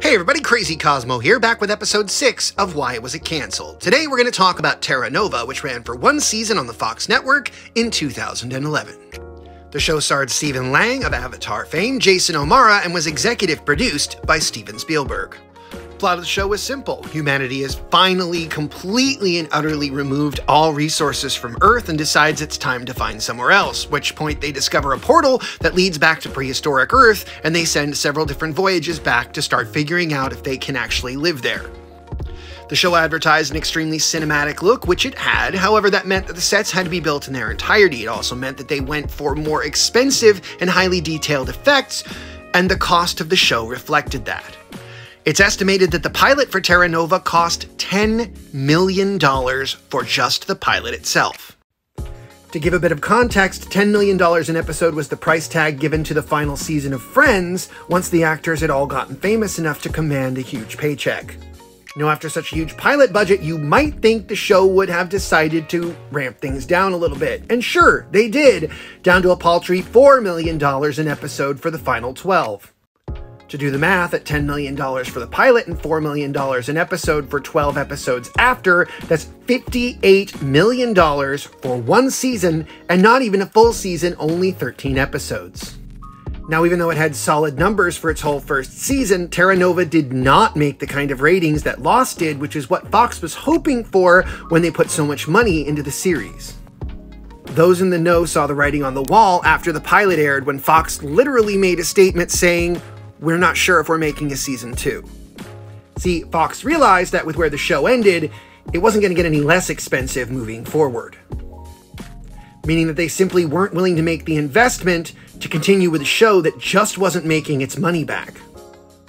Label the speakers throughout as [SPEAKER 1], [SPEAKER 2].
[SPEAKER 1] Hey everybody, Crazy Kahzmoh here, back with episode 6 of Why Was It Cancelled. Today we're going to talk about Terra Nova, which ran for one season on the Fox network in 2011. The show starred Stephen Lang of Avatar fame, Jason O'Mara, and was executive produced by Steven Spielberg plot of the show was simple. Humanity has finally, completely, and utterly removed all resources from Earth and decides it's time to find somewhere else, which point they discover a portal that leads back to prehistoric Earth, and they send several different voyages back to start figuring out if they can actually live there. The show advertised an extremely cinematic look, which it had. However, that meant that the sets had to be built in their entirety. It also meant that they went for more expensive and highly detailed effects, and the cost of the show reflected that. It's estimated that the pilot for Terra Nova cost $10 million for just the pilot itself. To give a bit of context, $10 million an episode was the price tag given to the final season of Friends once the actors had all gotten famous enough to command a huge paycheck. Now, after such a huge pilot budget, you might think the show would have decided to ramp things down a little bit. And sure, they did, down to a paltry $4 million an episode for the final 12. To do the math, at $10 million for the pilot and $4 million an episode for 12 episodes after, that's $58 million for one season, and not even a full season, only 13 episodes. Now, even though it had solid numbers for its whole first season, Terra Nova did not make the kind of ratings that Lost did, which is what Fox was hoping for when they put so much money into the series. Those in the know saw the writing on the wall after the pilot aired when Fox literally made a statement saying, we're not sure if we're making a season two. See, Fox realized that with where the show ended, it wasn't going to get any less expensive moving forward. Meaning that they simply weren't willing to make the investment to continue with a show that just wasn't making its money back.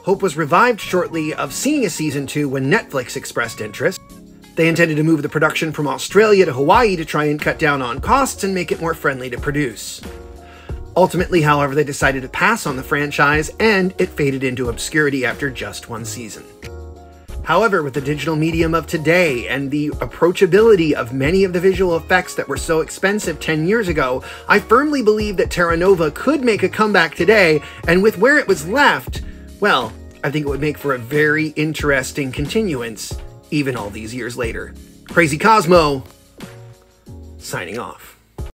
[SPEAKER 1] Hope was revived shortly of seeing a season 2 when Netflix expressed interest. They intended to move the production from Australia to Hawaii to try and cut down on costs and make it more friendly to produce. Ultimately, however, they decided to pass on the franchise, and it faded into obscurity after just one season. However, with the digital medium of today and the approachability of many of the visual effects that were so expensive 10 years ago, I firmly believe that Terra Nova could make a comeback today, and with where it was left, well, I think it would make for a very interesting continuance, even all these years later. Crazy Kahzmoh, signing off.